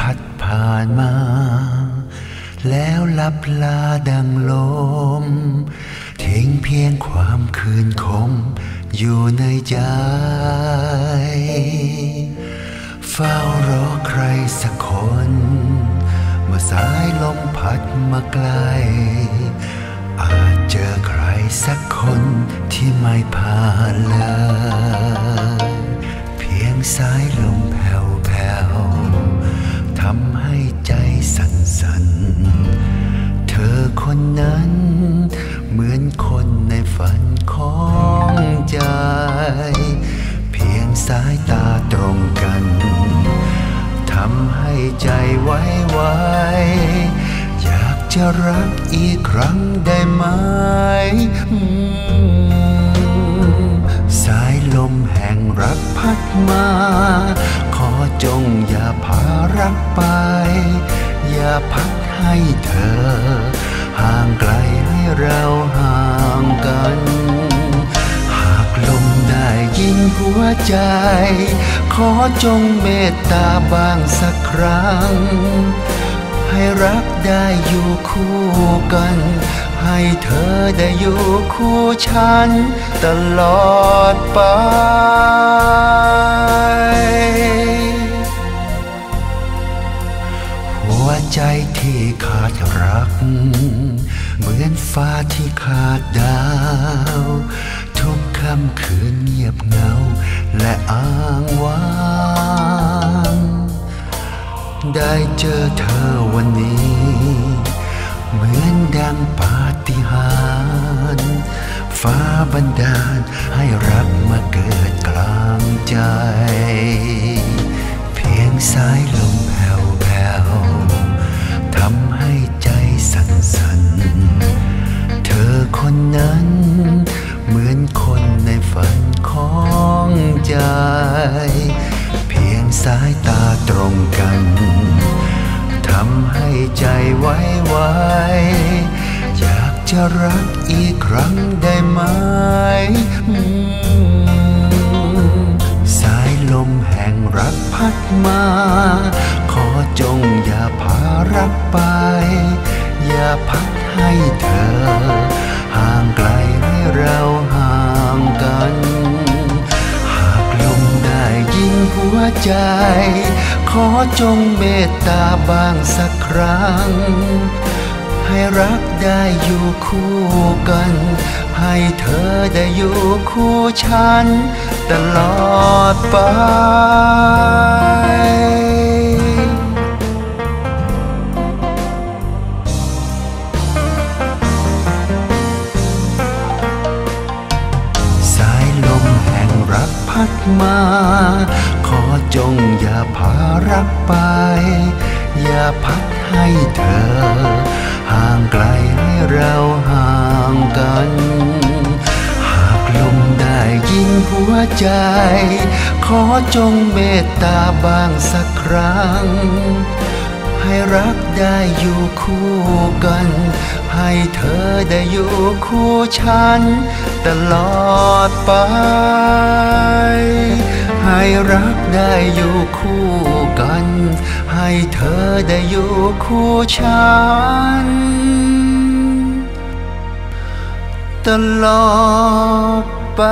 รักเคยพัดผ่านมา แล้วลับลาดังลม ทิ้งเพียงความคืนคม อยู่ในใจ เฝ้ารอใครสักคน เมื่อสายลมพัดมาไกล อาจเจอใครสักคนที่ไม่ผ่านเลยายตาตรงกันทำให้ใจไว้ไวอยากจะรักอีกครั้งได้ไหม สายลมแห่งรักพัดมา ขอจงอย่าพารักไป อย่าพัดให้เธอ ห่างไกลให้เราห่า ใจ ขอจงเมตตาบ้างสักครั้ง ให้รักได้อยู่คู่กัน ให้เธอได้อยู่คู่ฉัน ตลอดไปหัวใจที่ขาดรัก เหมือนฟ้าที่ขาดดาว ทุกค่ำคืนเงียบเงา และอ้างว้าง ได้เจอเธอวันนี้ เหมือนดังปาฏิหาริย์ฟ้าบันดาลให้รักมาเกิดกลางใจ เพียงสายลมแผ่วๆทำให้ใจสั่นสั่นๆเธอคนนั้น สายตาตรงกันทำให้ใจไว้ไวอยากจะรักอีกครั้งได้ไหมอืมสายลมแห่งรักพัดมา ขอจงอย่าพารักไป อย่าพัดให้เธอ ใจ ขอจงเมตตาบ้างสักครั้ง ให้รักได้อยู่คู่กัน ให้เธอได้อยู่คู่ฉัน ตลอดไป พัดมา ขอจงอย่าพารักไป อย่าพัดให้เธอ ห่างไกลให้เราห่างกัน หากลมได้ยินหัวใจ ขอจงเมตตาบ้างสักครั้ง ให้รักได้อยู่คู่กัน ให้เธอได้อยู่คู่ฉัน ตลอดไป ให้รักได้อยู่คู่กัน ให้เธอได้อยู่คู่ฉัน ตลอดไป